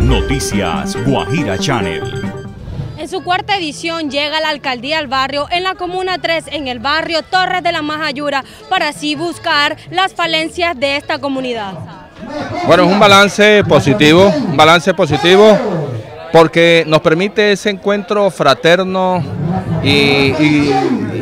Noticias Guajira Channel. En su cuarta edición llega la alcaldía al barrio en la Comuna 3, en el barrio Torres de la Majayura, para así buscar las falencias de esta comunidad. Bueno, es un balance positivo, un balance positivo porque nos permite ese encuentro fraterno y,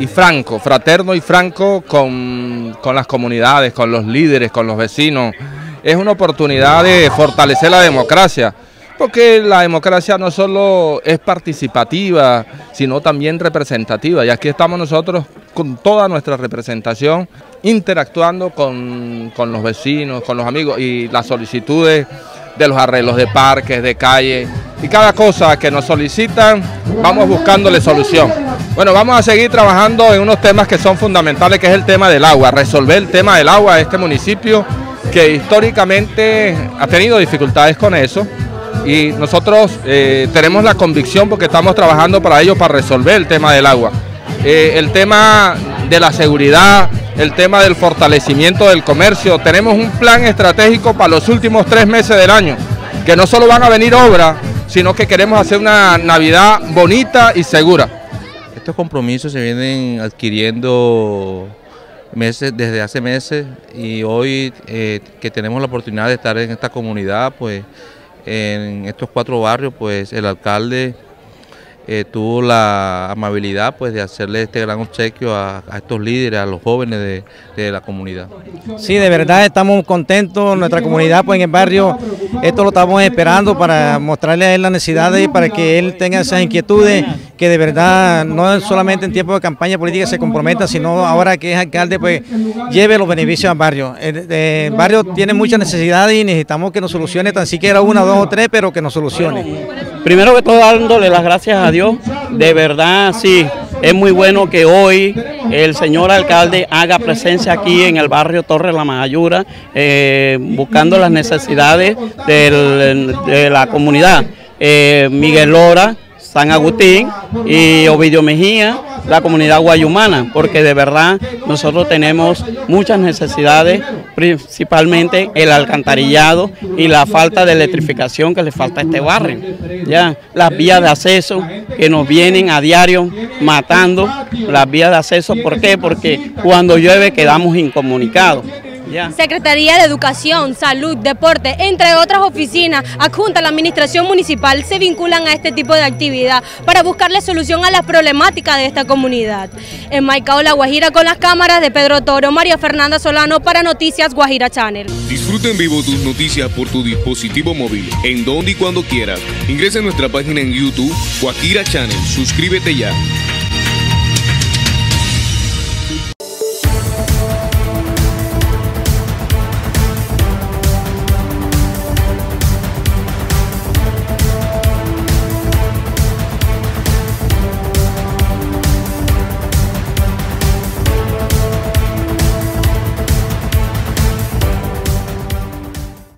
franco, fraterno y franco con, con las comunidades, con los líderes, con los vecinos. Es una oportunidad de fortalecer la democracia porque la democracia no solo es participativa, sino también representativa. Y aquí estamos nosotros con toda nuestra representación, interactuando con, los vecinos, con los amigos y las solicitudes de los arreglos de parques, de calles y cada cosa que nos solicitan, vamos buscándole solución. Bueno, vamos a seguir trabajando en unos temas que son fundamentales, que es el tema del agua, resolver el tema del agua de este municipio que históricamente ha tenido dificultades con eso y nosotros eh, tenemos la convicción porque estamos trabajando para ello, para resolver el tema del agua. Eh, el tema de la seguridad, el tema del fortalecimiento del comercio, tenemos un plan estratégico para los últimos tres meses del año, que no solo van a venir obras, sino que queremos hacer una Navidad bonita y segura. Estos compromisos se vienen adquiriendo meses, desde hace meses y hoy eh, que tenemos la oportunidad de estar en esta comunidad, pues en estos cuatro barrios, pues el alcalde eh, tuvo la amabilidad pues de hacerle este gran obsequio a, estos líderes, a los jóvenes de, la comunidad. Sí, de verdad estamos contentos, nuestra comunidad pues en el barrio, esto lo estamos esperando para mostrarle a él las necesidades y para que él tenga esas inquietudes, que de verdad no solamente en tiempo de campaña política se comprometa, sino ahora que es alcalde pues lleve los beneficios al barrio. El, barrio tiene muchas necesidades y necesitamos que nos solucione tan siquiera una, dos o tres, pero que nos solucione. Primero que todo dándole las gracias a Dios, de verdad sí, es muy bueno que hoy el señor alcalde haga presencia aquí en el barrio Torre La Mayura, eh, buscando las necesidades de la comunidad. Eh, Miguel Lora, San Agustín y Ovidio Mejía, la comunidad guayumana, porque de verdad nosotros tenemos muchas necesidades, principalmente el alcantarillado y la falta de electrificación que le falta a este barrio. Ya, las vías de acceso que nos vienen a diario matando, las vías de acceso, ¿por qué? Porque cuando llueve quedamos incomunicados. Secretaría de Educación, Salud, Deporte, entre otras oficinas adjuntas a la administración municipal se vinculan a este tipo de actividad para buscarle solución a las problemáticas de esta comunidad. En Maicao, La Guajira, con las cámaras de Pedro Toro, María Fernanda Solano para Noticias Guajira Channel. Disfruta en vivo tus noticias por tu dispositivo móvil, en donde y cuando quieras. Ingresa en nuestra página en YouTube, Guajira Channel. Suscríbete ya.